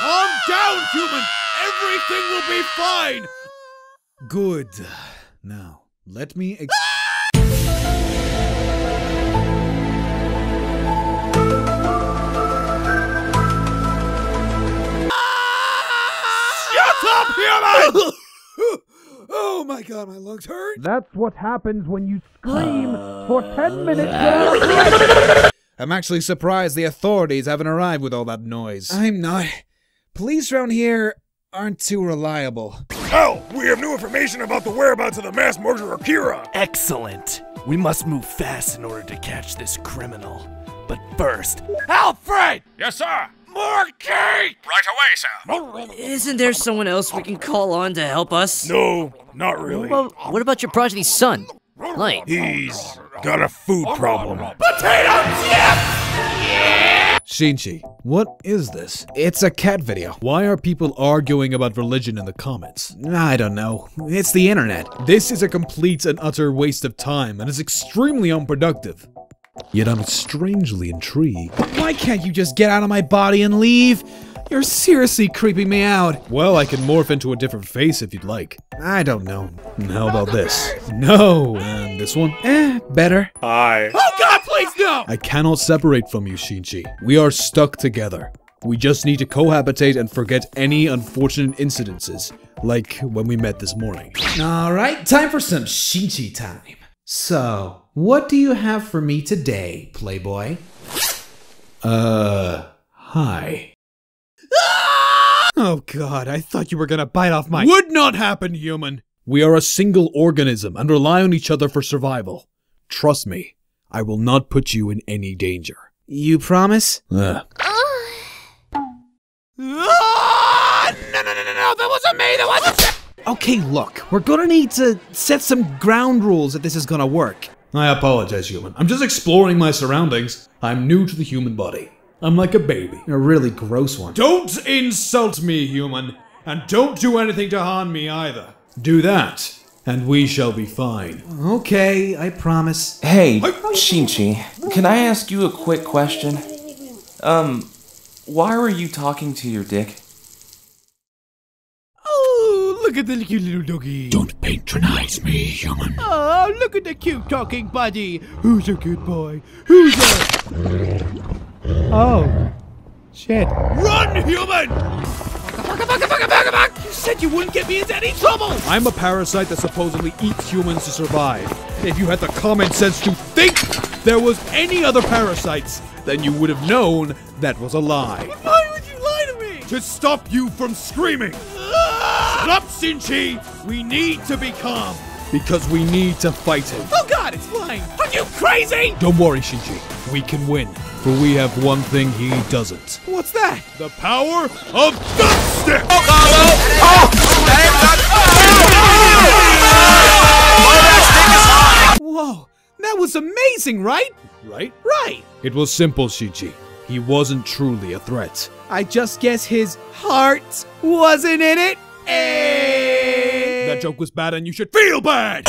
Calm down, human! Everything will be fine! Good. Now, let me. Ex- Shut up, human! oh my god, my lungs hurt. That's what happens when you scream for uh, 10 minutes I'm actually surprised the authorities haven't arrived with all that noise. I'm not. Police around here aren't too reliable. Oh, we have new information about the whereabouts of the mass murderer Kira. Excellent. We must move fast in order to catch this criminal. But first, Alfred! Yes, sir. More cake! Right away, sir. Isn't there someone else we can call on to help us? No, not really. Well, what about your progeny son? Light. He's got a food problem. Shinchi, what is this? It's a cat video. Why are people arguing about religion in the comments? I don't know. It's the internet. This is a complete and utter waste of time and is extremely unproductive. Yet I'm strangely intrigued. Why can't you just get out of my body and leave? You're seriously creeping me out. Well, I can morph into a different face if you'd like. I don't know. How about this? No. And this one? Eh, better. Hi. Oh god, please no! I cannot separate from you, Shinji. We are stuck together. We just need to cohabitate and forget any unfortunate incidences, like when we met this morning. Alright, time for some Shinji time. So, what do you have for me today, Playboy? Uh, hi. Oh god, I thought you were gonna bite off my- Would not happen, human! We are a single organism and rely on each other for survival. Trust me, I will not put you in any danger. You promise? Ugh. Ah! No, no, no, no, no, that wasn't me, that wasn't Okay, look, we're gonna need to set some ground rules if this is gonna work. I apologize, human. I'm just exploring my surroundings. I'm new to the human body. I'm like a baby. A really gross one. Don't insult me, human. And don't do anything to harm me either. Do that, and we shall be fine. Okay, I promise. Hey, Shinchi, can I ask you a quick question? Um, why were you talking to your dick? Oh, look at the cute little doggy. Don't patronize me, human. Oh, look at the cute talking buddy. Who's a good boy? Who's a. Oh. Shit. Run, human! You said you wouldn't get me into any trouble! I'm a parasite that supposedly eats humans to survive. If you had the common sense to think there was any other parasites, then you would have known that was a lie. why would you lie to me? To stop you from screaming! Ah! Stop, Shinchi! We need to be calm. Because we need to fight him. Oh god, it's flying! Are you crazy? Don't worry, Shinji. We can win. For we have one thing he doesn't. What's that? The power of dubstep! Whoa, that was amazing, right? Right? Right. It was simple, Shinji. He wasn't truly a threat. I just guess his heart wasn't in it. That joke was bad and you should feel bad!